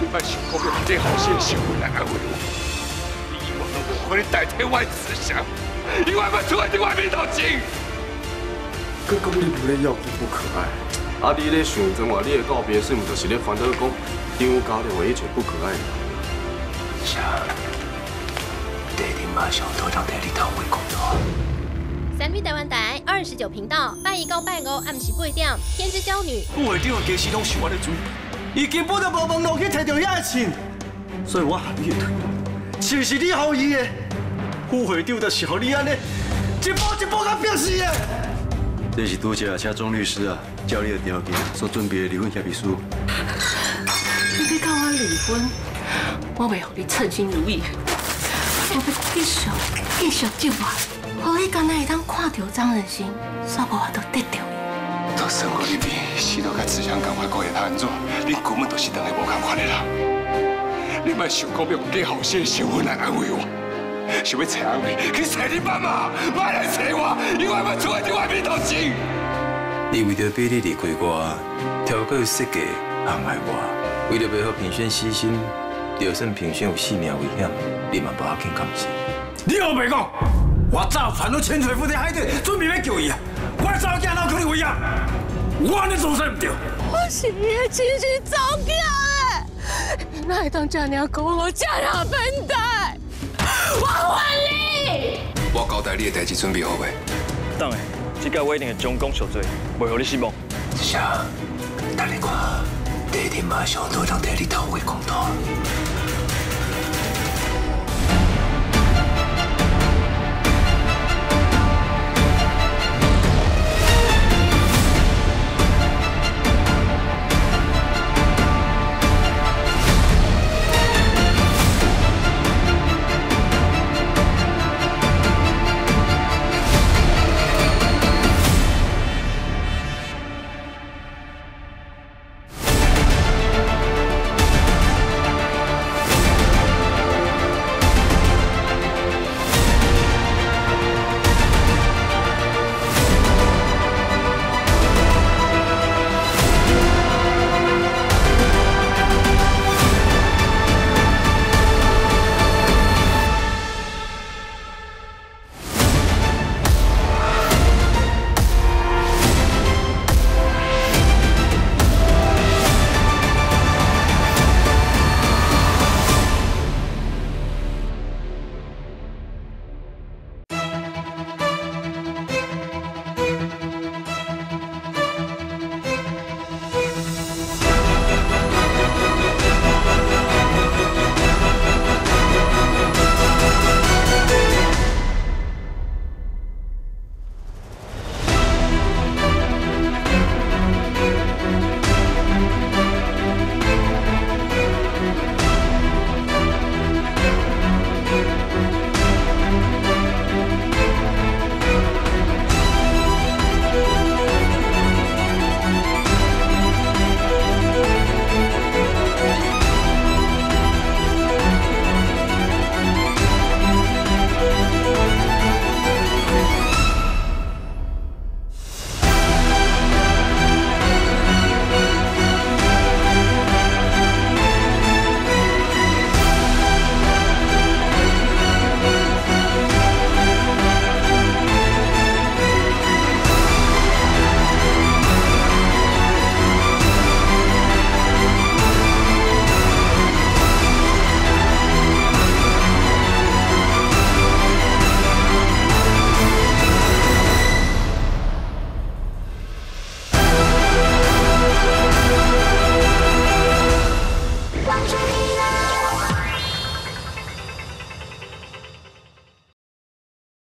你莫想讲用这好些的想法来安慰我，你以为能无可能代替我的思想，因为要出你外面头前。哥讲你不咧要伊不可爱，啊你咧想怎话？你的告别式唔就是咧烦恼讲，因为搞了我一切不可爱的。是啊，爹哋马上都让爹哋头会工作。三 P 台湾台二十九频道，拜一到拜五暗时八点，天之娇女。副会长的家事拢是我咧做，伊根本就无问路去摕到遐钱，所以我喊你退，钱是你予伊的，副会长就是予你安尼一步一步甲逼死的。这是拄则车钟律师啊，照你的条件所准备的离婚协议书。你要跟我离婚，我袂让你称心如意，我要继续继续救我，互你敢若会当看到张仁心，煞无法度得到伊。都生活里边，死到甲志祥赶快过会他安怎？你根本就是两个无共款的人。你莫想讲要用假好些的想法来安慰我，想要找安慰，去找你爸妈，莫来找我，因为要出在外面头前。你为着逼你离开我，挑过设计陷害我，为了要让平轩死心，就算平轩有性命危险，你嘛无要紧甘心。你何白讲？我早传到千锤夫的海底，准备要救伊啊！我早囝哪可能危险？我安尼做啥唔对？我是你的亲生祖囝的，你哪会当这样讲我这样笨蛋？我恨你！我交代你的代志准备好未？当然，这个我一定会将功赎罪，袂让你失望。是啊，等你看，爹哋马上都让爹哋头会工作。